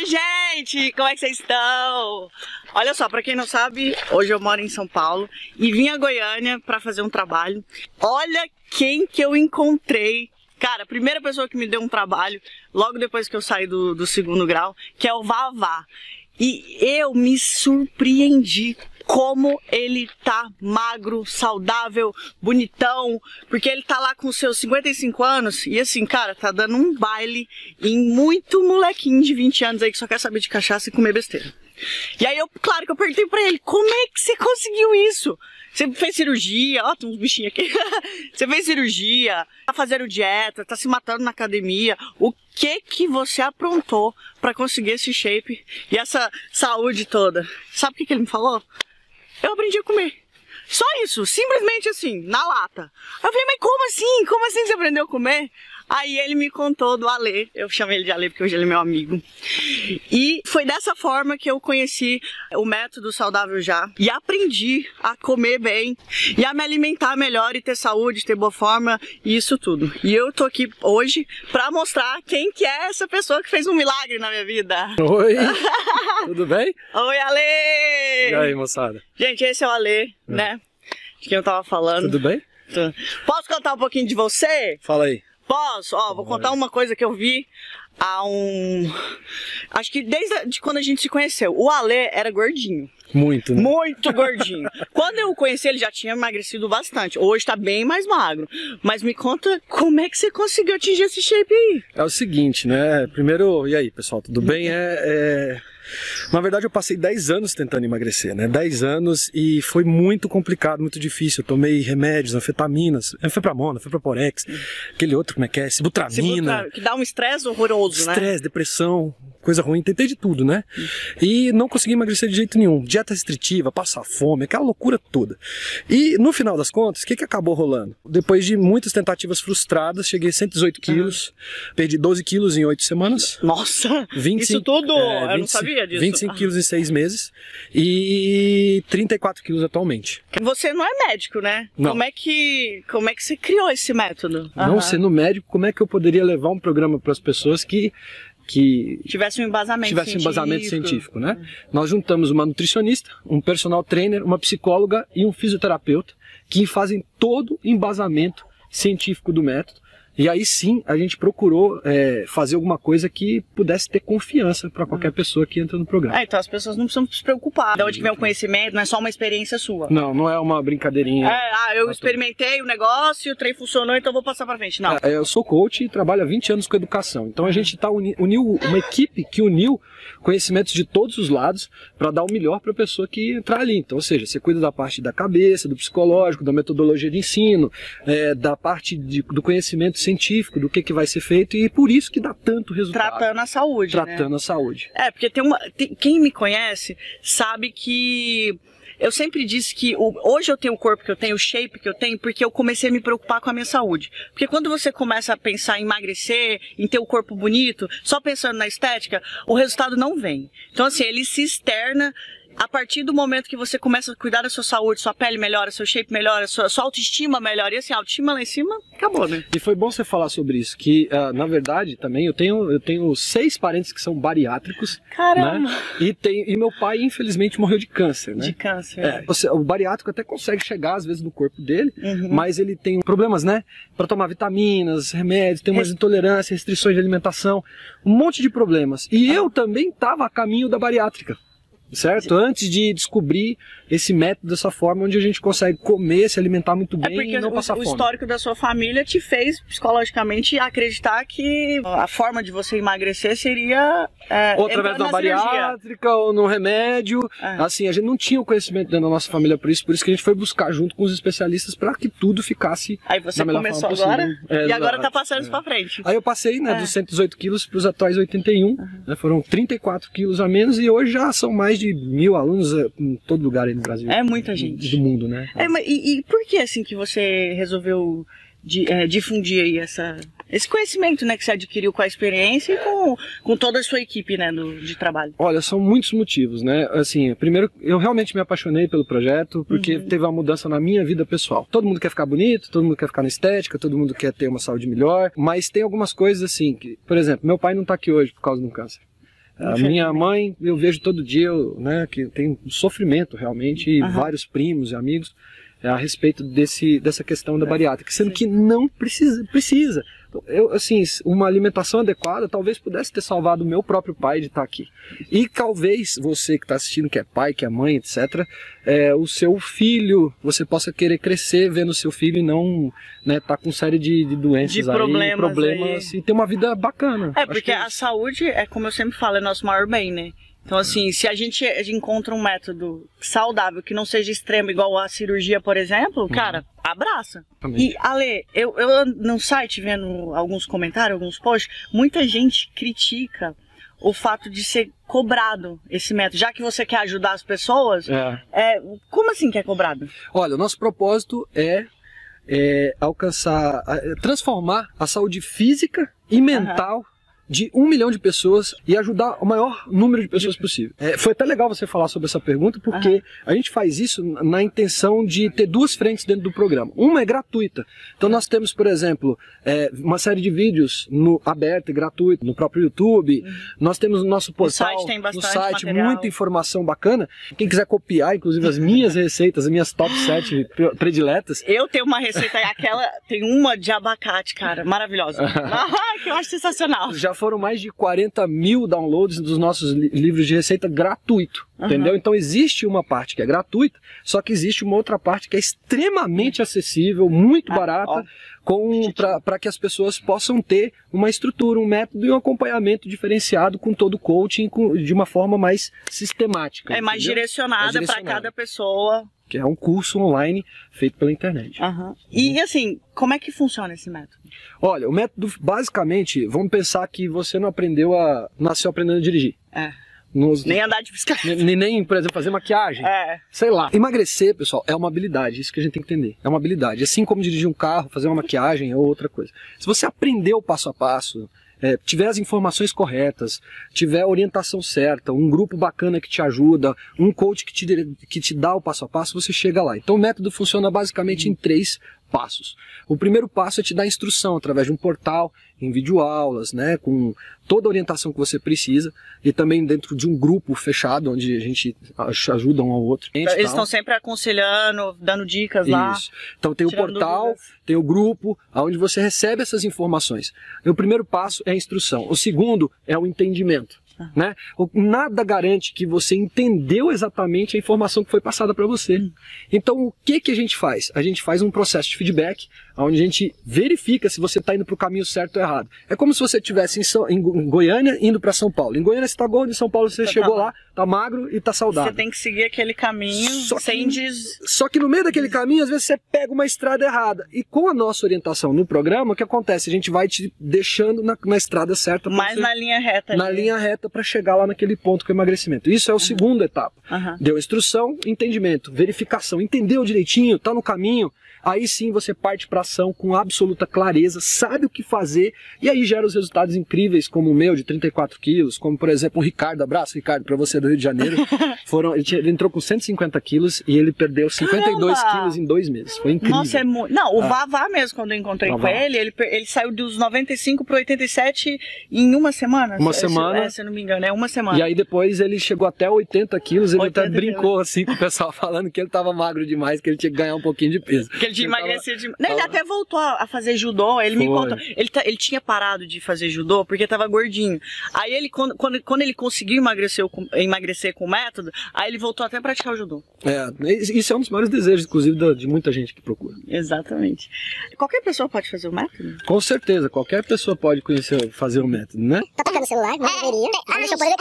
Oi, gente! Como é que vocês estão? Olha só, pra quem não sabe, hoje eu moro em São Paulo e vim a Goiânia pra fazer um trabalho. Olha quem que eu encontrei. Cara, a primeira pessoa que me deu um trabalho, logo depois que eu saí do, do segundo grau, que é o Vavá. E eu me surpreendi como ele tá magro, saudável, bonitão, porque ele tá lá com seus 55 anos e assim, cara, tá dando um baile em muito molequinho de 20 anos aí que só quer saber de cachaça e comer besteira. E aí eu, claro que eu perguntei pra ele, como é que você conseguiu isso? Você fez cirurgia, ó, tem uns bichinhos aqui. você fez cirurgia, tá fazendo dieta, tá se matando na academia. O que que você aprontou para conseguir esse shape e essa saúde toda? Sabe o que, que ele me falou? Eu aprendi a comer. Só isso, simplesmente assim, na lata. Eu falei, mas como assim? Como assim você aprendeu a comer? Aí ele me contou do Alê, eu chamei ele de Alê porque hoje ele é meu amigo. E foi dessa forma que eu conheci o método saudável já e aprendi a comer bem e a me alimentar melhor e ter saúde, ter boa forma e isso tudo. E eu tô aqui hoje para mostrar quem que é essa pessoa que fez um milagre na minha vida. Oi, tudo bem? Oi, Alê! E aí, moçada? Gente, esse é o Alê, hum. né? De quem eu tava falando. Tudo bem? Posso contar um pouquinho de você? Fala aí. Posso? Ó, vou contar uma coisa que eu vi há um. Acho que desde de quando a gente se conheceu. O Alê era gordinho. Muito, né? Muito gordinho. Quando eu o conheci, ele já tinha emagrecido bastante. Hoje tá bem mais magro. Mas me conta como é que você conseguiu atingir esse shape aí? É o seguinte, né? Primeiro, e aí, pessoal, tudo bem? É. é... Na verdade, eu passei 10 anos tentando emagrecer, né? 10 anos e foi muito complicado, muito difícil. Eu tomei remédios, anfetaminas, anfepramona, anfepraporex, aquele outro, como é que é? Sibutramina. Que dá um estresse horroroso, né? Estresse, depressão, coisa ruim, tentei de tudo, né? E não consegui emagrecer de jeito nenhum. Dieta restritiva, passar fome, aquela loucura toda. E no final das contas, o que, que acabou rolando? Depois de muitas tentativas frustradas, cheguei a 118 quilos, perdi 12 quilos em 8 semanas. Nossa! 25, isso tudo? É, 20, eu não sabia disso. 25 quilos em 6 meses e 34 quilos atualmente. Você não é médico, né? Não. Como é que, como é que você criou esse método? Não uhum. sendo médico, como é que eu poderia levar um programa para as pessoas que que tivesse um embasamento tivesse científico. um embasamento científico, né? Nós juntamos uma nutricionista, um personal trainer, uma psicóloga e um fisioterapeuta que fazem todo o embasamento científico do método e aí sim a gente procurou é, fazer alguma coisa que pudesse ter confiança para qualquer pessoa que entra no programa. É, então as pessoas não precisam se preocupar. De onde vem o conhecimento, não é só uma experiência sua. Não, não é uma brincadeirinha. É, ah, eu experimentei o negócio, o trem funcionou, então vou passar para frente. Não. É, eu sou coach e trabalho há 20 anos com educação. Então a gente tá uni, uniu uma equipe que uniu conhecimentos de todos os lados para dar o melhor para a pessoa que entrar ali. Então, ou seja, você cuida da parte da cabeça, do psicológico, da metodologia de ensino, é, da parte de, do conhecimento científico, do que, que vai ser feito e por isso que dá tanto resultado. Tratando a saúde. Tratando né? a saúde. É, porque tem uma. Tem, quem me conhece sabe que eu sempre disse que hoje eu tenho o corpo que eu tenho, o shape que eu tenho, porque eu comecei a me preocupar com a minha saúde. Porque quando você começa a pensar em emagrecer, em ter o um corpo bonito, só pensando na estética, o resultado não vem. Então, assim, ele se externa a partir do momento que você começa a cuidar da sua saúde, sua pele melhora, seu shape melhora, sua, sua autoestima melhora, e assim, a autoestima lá em cima, acabou, né? E foi bom você falar sobre isso, que uh, na verdade também eu tenho, eu tenho seis parentes que são bariátricos. Caramba! Né? E, tem, e meu pai, infelizmente, morreu de câncer, né? De câncer. É, você, o bariátrico até consegue chegar, às vezes, no corpo dele, uhum. mas ele tem problemas, né? Para tomar vitaminas, remédios, tem umas intolerâncias, restrições de alimentação, um monte de problemas. E ah. eu também estava a caminho da bariátrica certo? Antes de descobrir esse método dessa forma, onde a gente consegue comer, se alimentar muito é bem é e não o, passar fome. O histórico da sua família te fez psicologicamente acreditar que a forma de você emagrecer seria é, ou através da bariátrica ou no remédio. É. Assim, a gente não tinha o conhecimento dentro da nossa família por isso, por isso que a gente foi buscar junto com os especialistas para que tudo ficasse Aí você começou agora é, e agora tá passando isso para frente. Aí eu passei, né, dos 118 quilos para os atuais 81, uhum. né, foram 34 quilos a menos e hoje já são mais de mil alunos eh, em todo lugar aí no Brasil. É muita gente. Do mundo, né? É, mas e, e por que assim que você resolveu de, é, difundir aí essa, esse conhecimento né, que você adquiriu com a experiência e com, com toda a sua equipe né, do, de trabalho? Olha, são muitos motivos, né? Assim, primeiro, eu realmente me apaixonei pelo projeto porque uhum. teve uma mudança na minha vida pessoal. Todo mundo quer ficar bonito, todo mundo quer ficar na estética, todo mundo quer ter uma saúde melhor, mas tem algumas coisas assim, que, por exemplo, meu pai não está aqui hoje por causa de um câncer. A minha mãe, eu vejo todo dia, eu, né, que tem sofrimento realmente, e Aham. vários primos e amigos é, a respeito desse, dessa questão da bariátrica, sendo que não precisa. precisa. Então, Eu, assim, uma alimentação adequada talvez pudesse ter salvado o meu próprio pai de estar aqui. E talvez você que está assistindo, que é pai, que é mãe, etc., é, o seu filho, você possa querer crescer vendo o seu filho e não né, tá com série de, de doenças De aí, problemas problemas e ter uma vida bacana. É, Acho porque que a saúde, é como eu sempre falo, é nosso maior bem, né? Então, assim, se a gente encontra um método saudável que não seja extremo, igual a cirurgia, por exemplo, cara, abraça. Exatamente. E, Ale, eu, eu ando no site vendo alguns comentários, alguns posts, muita gente critica o fato de ser cobrado esse método. Já que você quer ajudar as pessoas, É. é, como assim que é cobrado? Olha, o nosso propósito é, é alcançar, é, transformar a saúde física e mental de um milhão de pessoas e ajudar o maior número de pessoas possível. É, foi até legal você falar sobre essa pergunta, porque a gente faz isso na intenção de ter duas frentes dentro do programa. Uma é gratuita. Então nós temos, por exemplo, é, uma série de vídeos no, aberto e gratuito no próprio YouTube. Nós temos no nosso portal, site tem no site, material. muita informação bacana. Quem quiser copiar, inclusive, as minhas receitas, as minhas top 7 pre- prediletas, Eu tenho uma receita, aquela, tem uma de abacate, cara, maravilhosa. Ah, que eu acho sensacional. já foram mais de 40 mil downloads dos nossos li- livros de receita gratuito. Entendeu? Então existe uma parte que é gratuita, só que existe uma outra parte que é extremamente acessível, muito Ah, barata, para que as pessoas possam ter uma estrutura, um método e um acompanhamento diferenciado com todo o coaching com- de uma forma mais sistemática. É mais entendeu? direcionada para direcionada. cada pessoa. Que é um curso online feito pela internet. Aham. E assim, como é que funciona esse método? Olha, o método, basicamente, vamos pensar que você não aprendeu a. nasceu aprendendo a dirigir. É. Nos- Nem andar de bicicleta. nem, nem, por exemplo, fazer maquiagem. É. Sei lá. Emagrecer, pessoal, é uma habilidade. Isso que a gente tem que entender. É uma habilidade. Assim como dirigir um carro, fazer uma maquiagem é outra coisa. Se você aprendeu passo a passo, é, tiver as informações corretas, tiver a orientação certa, um grupo bacana que te ajuda, um coach que te, que te dá o passo a passo, você chega lá. Então o método funciona basicamente em três passos. O primeiro passo é te dar instrução através de um portal, em videoaulas, né, com toda a orientação que você precisa e também dentro de um grupo fechado onde a gente ajuda um ao outro. Eles estão sempre aconselhando, dando dicas lá. Isso. Então tem o portal, dúvidas. tem o grupo, onde você recebe essas informações. E o primeiro passo é a instrução. O segundo é o entendimento. Né? Nada garante que você entendeu exatamente a informação que foi passada para você. Hum. Então o que, que a gente faz? A gente faz um processo de feedback, onde a gente verifica se você está indo para o caminho certo ou errado. É como se você estivesse em, São- em Go- em Goiânia indo para São Paulo. Em Goiânia você está gordo, em São Paulo você Tá chegou lá, tá magro e tá saudável. Você tem que seguir aquele caminho Só que- sem des... Só que no meio daquele caminho, às vezes você pega uma estrada errada. E com a nossa orientação no programa, o que acontece? A gente vai te deixando na, na estrada certa, mais você- na linha reta. na ali. linha reta para chegar lá naquele ponto que é o emagrecimento. Isso é o segundo etapa. Aham. Deu instrução, entendimento, verificação, entendeu direitinho, tá no caminho. Aí sim você parte para ação com absoluta clareza, sabe o que fazer e aí gera os resultados incríveis, como o meu de 34 quilos, como por exemplo o Ricardo, abraço Ricardo para você do Rio de Janeiro. Foram, ele, tinha- ele entrou com 150 quilos e ele perdeu 52 Caramba! quilos em dois meses. Foi incrível. Nossa, é muito. Não, o Ah. Vavá mesmo, quando eu encontrei Vavá. com ele, ele, ele saiu dos 95 pro 87 em uma semana. Uma se, semana. Se, é, se eu não me engano, é uma semana. E aí depois ele chegou até 80 quilos, ele 80 até brincou assim com o pessoal falando que ele tava magro demais, que ele tinha que ganhar um pouquinho de peso. Porque ele tinha emagrecido de... Não, ele até voltou a fazer judô, ele me Foi. contou. Ele, tá- ele tinha parado de fazer judô porque tava gordinho. Aí ele, quando, quando, quando ele conseguiu emagrecer, com- emagrecer com o método, aí ele voltou até a praticar o judô. É, isso é um dos maiores desejos, inclusive, de muita gente que procura. Exatamente. Qualquer pessoa pode fazer o método? Com certeza, qualquer pessoa pode conhecer, fazer o método, né? Tá tocando o celular, não deveria. Vamos deixar eu poder...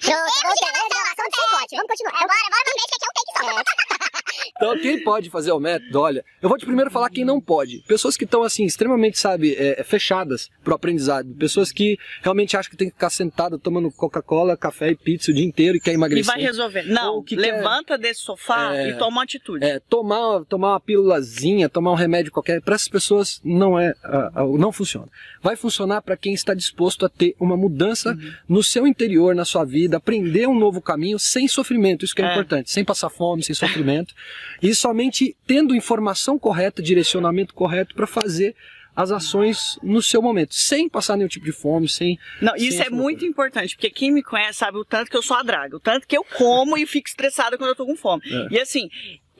Pronto, voltei. É gravação de chicote. Vamos continuar. Bora, bora pra frente, que aqui é um take só. Então, quem pode fazer o método, olha, eu vou te primeiro falar quem não pode. Pessoas que estão, assim, extremamente, sabe, é, fechadas pro aprendizado. Pessoas que realmente acham que tem que ficar sentada tomando Coca-Cola, café e pizza o dia inteiro e quer E emagrecer. vai resolver. Não, que quer- levanta desse sofá É. e toma uma atitude. É, tomar, tomar uma pílulazinha, tomar um remédio qualquer, para essas pessoas não é, não funciona. Vai funcionar para quem está disposto a ter uma mudança Uhum. no seu interior, na sua vida, aprender um novo caminho sem sofrimento, isso que é, É. importante, sem passar fome, sem sofrimento, e somente tendo informação correta, direcionamento correto para fazer as ações no seu momento, sem passar nenhum tipo de fome, sem. Não, sem isso é muito importante, porque quem me conhece sabe o tanto que eu sou a draga, o tanto que eu como e fico estressada quando eu tô com fome. É. E assim,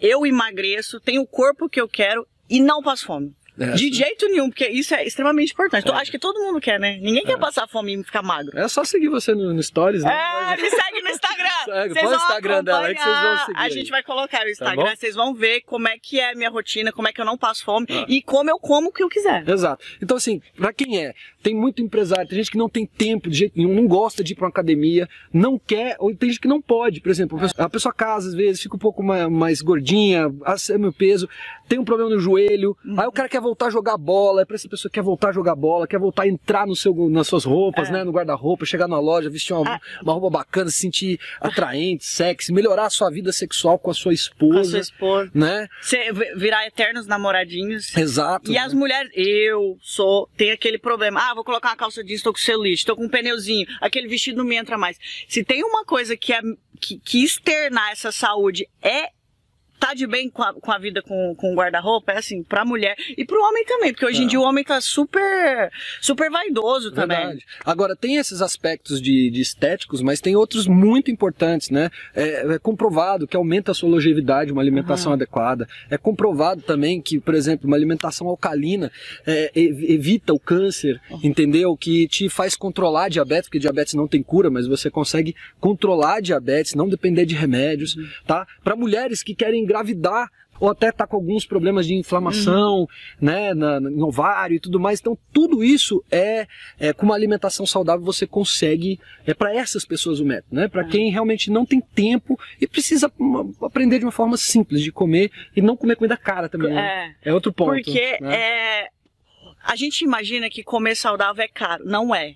eu emagreço, tenho o corpo que eu quero e não passo fome. É, De jeito nenhum, porque isso é extremamente importante. Eu É. acho que todo mundo quer, né? Ninguém quer passar fome e ficar magro. É só seguir você no, no Stories, né? É, me segue no Instagram. Segue, Vocês põe o vão Instagram dela aí que vocês vão seguir A gente vai colocar no bom? Instagram, vocês vão ver como é que é a minha rotina, como é que eu não passo fome Ah. e como eu como o que eu quiser. Exato. Então, assim, pra quem é, tem muito empresário, tem gente que não tem tempo de jeito nenhum, não gosta de ir pra uma academia, não quer, ou tem gente que não pode. Por exemplo, a pessoa, casa às vezes, fica um pouco mais, mais gordinha, acima do peso, tem um problema no joelho, aí o cara quer voltar a jogar bola, é pra essa pessoa que quer voltar a jogar bola, quer voltar a entrar no seu, nas suas roupas, É. né, no guarda-roupa, chegar na loja, vestir uma, Ah. uma roupa bacana, se sentir atraente, sexy, melhorar a sua vida sexual com a sua Com a esposa, sua esposa. né? Você virar eternos namoradinhos. Exato. E as mulheres, eu sou, tem aquele problema. Ah, vou colocar uma calça jeans, tô com celulite, tô com um pneuzinho, aquele vestido não me entra mais. Se tem uma coisa que é que, que externar essa saúde é tá de bem com a, com a vida com, com o guarda-roupa, é assim, pra mulher e pro homem também, porque hoje em É. dia o homem tá super, super vaidoso também. Verdade. Agora, tem esses aspectos de, de estéticos, mas tem outros muito importantes, né? É, é comprovado que aumenta a sua longevidade uma alimentação adequada. É comprovado também que, por exemplo, uma alimentação alcalina é, ev- evita o câncer, entendeu? Que te faz controlar a diabetes, porque diabetes não tem cura, mas você consegue controlar a diabetes, não depender de remédios, tá? Para mulheres que querem engravidar ou até tá com alguns problemas de inflamação, né, na, no ovário e tudo mais. Então, tudo isso é, é com uma alimentação saudável você consegue, é para essas pessoas o método, né? Para quem realmente não tem tempo e precisa uma- aprender de uma forma simples de comer e não comer comida cara também. né? É. É outro ponto. Porque né? é, a gente imagina que comer saudável é caro. Não é.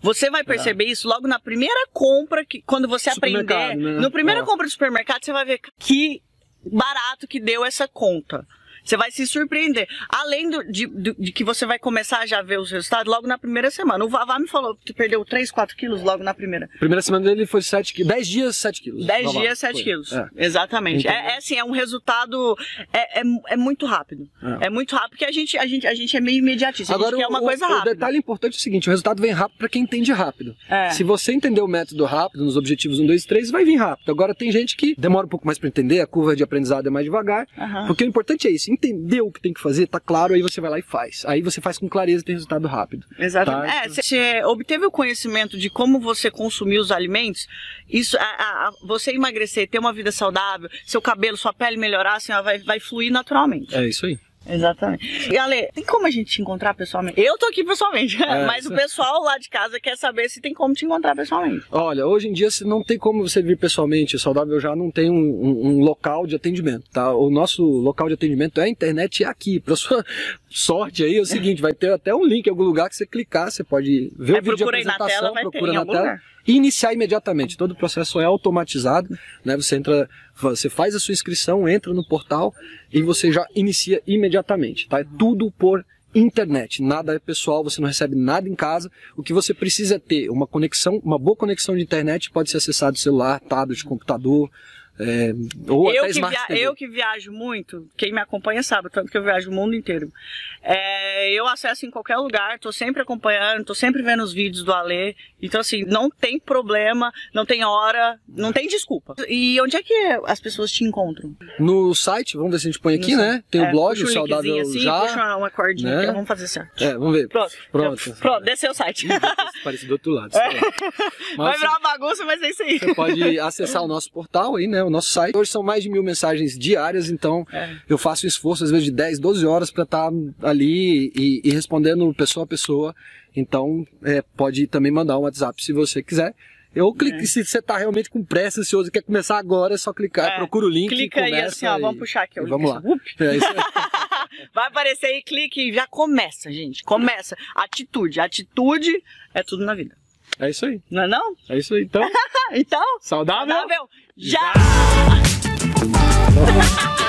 Você vai perceber isso logo na primeira compra, que quando você aprender. Né? No primeira É. compra do supermercado, você vai ver que barato que deu essa conta. Você vai se surpreender. Além do- de, do- de que você vai começar a já ver os resultados logo na primeira semana. O Vavá me falou que perdeu 3, 4 quilos logo na primeira. Primeira semana dele foi 7 quilos. 10 dias, 7 quilos. 10 Vamos lá. dias, 7 Foi. quilos. É. Exatamente. É, é assim, é um resultado. É, é, é muito rápido. É. É. muito rápido, porque a gente, a gente, a gente é meio imediatista. A gente Agora, quer uma o, coisa o rápida. detalhe importante é o seguinte: o resultado vem rápido para quem entende rápido. É. Se você entender o método rápido, nos objetivos 1, 2 e 3, vai vir rápido. Agora, tem gente que demora um pouco mais para entender, a curva de aprendizado é mais devagar. Porque o importante é isso: entender o que tem que fazer, tá claro, aí você vai lá e faz. Aí você faz com clareza e tem resultado rápido. Exatamente. Tá? É, você- você obteve o conhecimento de como você consumir os alimentos, isso, a- a- você emagrecer, ter uma vida saudável, seu cabelo, sua pele melhorar, assim, ó, vai, vai fluir naturalmente. É isso aí. Exatamente. E Ale, tem como a gente te encontrar pessoalmente? Eu tô aqui pessoalmente, É. mas o pessoal lá de casa quer saber se tem como te encontrar pessoalmente. Olha, hoje em dia não tem como você vir pessoalmente. O Saudável já não tem um, um- um local de atendimento, tá? O nosso local de atendimento é a internet e é aqui. Para sua sorte aí é o seguinte, vai ter até um link em algum lugar que você clicar, você pode ver Aí o vídeo de procura aí na apresentação, tela, procura na tela lugar. e iniciar imediatamente. Todo o processo é automatizado, né? Você entra, você faz a sua inscrição, entra no portal e você já inicia imediatamente, tá? É tudo por internet, nada é pessoal, você não recebe nada em casa. O que você precisa é ter uma conexão, uma boa conexão de internet, pode ser acessado do celular, tablet, computador, é, ou eu até que, via- TV. eu que viajo muito, quem me acompanha sabe, tanto que eu viajo o mundo inteiro. É, eu acesso em qualquer lugar, tô sempre acompanhando, tô sempre vendo os vídeos do Alê. Então, assim, não tem problema, não tem hora, não tem desculpa. E onde é que as pessoas te encontram? No site, vamos ver se a gente põe aqui, No né? Tem É, o blog, o Saudável assim, já. puxa uma cordinha né? aqui, vamos fazer certo. É, vamos ver. Pronto. Pronto. Pronto, desceu o site. Parece do outro lado. Vai virar uma bagunça, mas é isso aí. Você pode acessar o nosso portal aí, né? O nosso site. Hoje são mais de mil mensagens diárias, então É. eu faço um esforço, às vezes, de 10, 12 horas para estar ali e, e respondendo pessoa a pessoa. Então, é, pode também mandar um WhatsApp se você quiser. Eu clique, se você está realmente com pressa, ansioso quer começar agora, é só clicar, É. procura o link. Clica aí assim, ó, vamos puxar aqui. vamos lá. assim. É isso aí. Vai aparecer aí, clique e já começa, gente. Começa. Atitude. Atitude é tudo na vida. É isso aí. Não é não? É isso aí. Então, Então, saudável. saudável já!